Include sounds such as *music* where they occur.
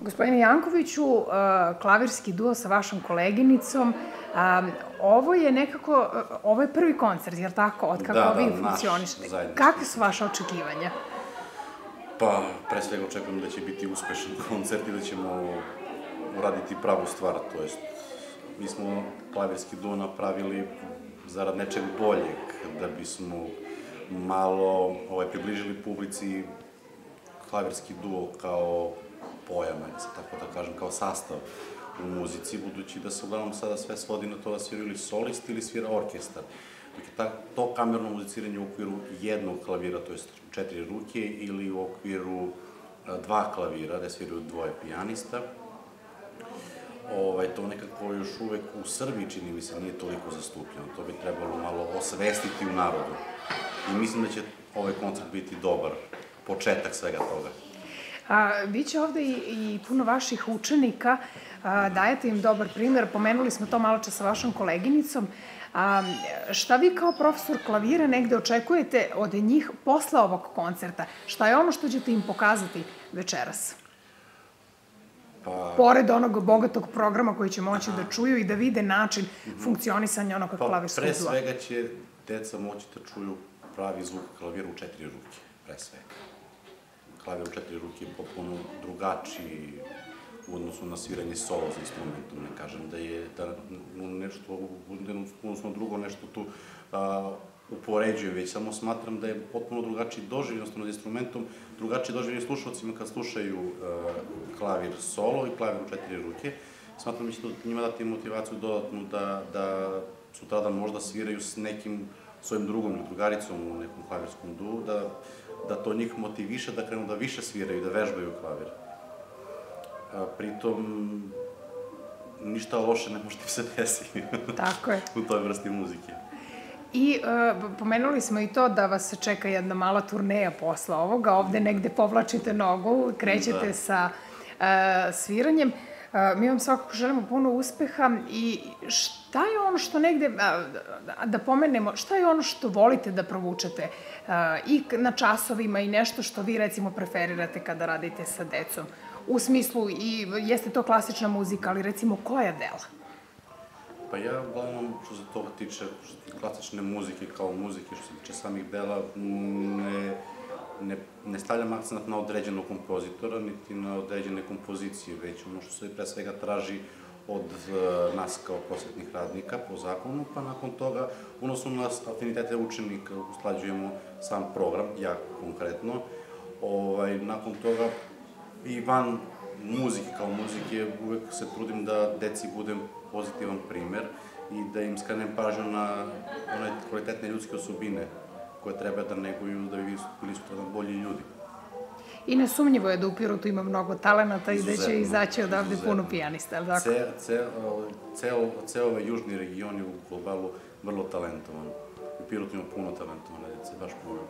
Gospodine Jankoviću, uh, klavirski duo sa vašom koleginicom, um, ovo je nekako, uh, ovo je prvi koncert, jer tako, od kako Da, da, vi naš funkcionišete? Kakve su vaše očekivanja? Pa, pre svega očekujem da će biti uspešan *laughs* koncert i da ćemo uraditi pravu stvar, to jest mi smo klavirski duo napravili zarad nečeg boljeg, da bismo malo ovaj, približili publici klavirski duo kao pojam, ajde se tako da kažem, kao sastav u muzici, budući da se uglavnom sada sve svodi na to da sviraju ili solist ili svira orkestar. Dok je ta, to kamerno muziciranje u okviru jednog klavira, to jest četiri ruke, ili u okviru dva klavira, gde sviraju dvoje pijanista. Ovaj, to nekako još uvek u Srbiji, čini mi se, nije toliko zastupljeno. To bi trebalo malo osvestiti u narodu. I mislim da će ovaj koncert biti dobar početak svega toga. A, biće ovde i, i puno vaših učenika, a, dajete im dobar primer, pomenuli smo to malo čas sa vašom koleginicom. A, šta vi kao profesor klavira negde očekujete od njih posle ovog koncerta? Šta je ono što ćete im pokazati večeras? Pa, Pored onog bogatog programa koji će moći da čuju i da vide način funkcionisanja onog pa klavirskog pre dua. svega će deca moći da čuju pravi zvuk klavira u četiri ruke, pre svega. Klavir u četiri ruke je potpuno drugačiji u odnosu na sviranje solo za instrumentom. Ne kažem da je da nešto, u odnosno drugo nešto tu a, upoređujem, već samo smatram da je potpuno drugačiji doživlj, jednostavno za instrumentom, drugačiji doživlj slušalcima kad slušaju a, klavir solo i klavir u četiri ruke. Smatram da će njima dati motivaciju dodatnu da, da sutradan možda sviraju s nekim svojim drugom ili drugaricom u nekom klavirskom duo, da, da to njih motiviše da krenu da više sviraju, da vežbaju klavir. A, pritom, ništa loše ne može da im se desi *laughs* Tako je. u toj vrsti muzike. I e, pomenuli smo i to da vas čeka jedna mala turneja posle ovoga. Ovde negde povlačite nogu, krećete Da. sa e, sviranjem. E, mi vam svakako želimo puno uspeha i šta je ono što negde, da, pomenemo, šta je ono što volite da provučete i na časovima i nešto što vi recimo preferirate kada radite sa decom? U smislu, i jeste to klasična muzika, ali recimo koja dela? Pa ja, uglavnom, što se toga tiče klasične muzike kao muzike, što se tiče samih dela, ne, ne, stavljam akcent na određenog kompozitora, niti na određene kompozicije, već ono što se pre svega traži od e, nas kao prosvetnih radnika po zakonu, pa nakon toga, unosno na afinitete učenika, usklađujemo sam program, ja konkretno. Ovaj, nakon toga, i van muzike kao muzike, uvek se trudim da deci budem pozitivan primer i da im skrenem pažnju na one kvalitetne ljudske osobine koje treba da neguju da bi bili sutradan bolji ljudi. I nesumnjivo je da u Pirotu ima mnogo talenata i da će izaći odavde puno pijanista, je li tako? Ce, ce, ceo, ceo ovaj južni region je u globalu vrlo talentovan. U Pirotu ima puno talentovane dece, baš puno.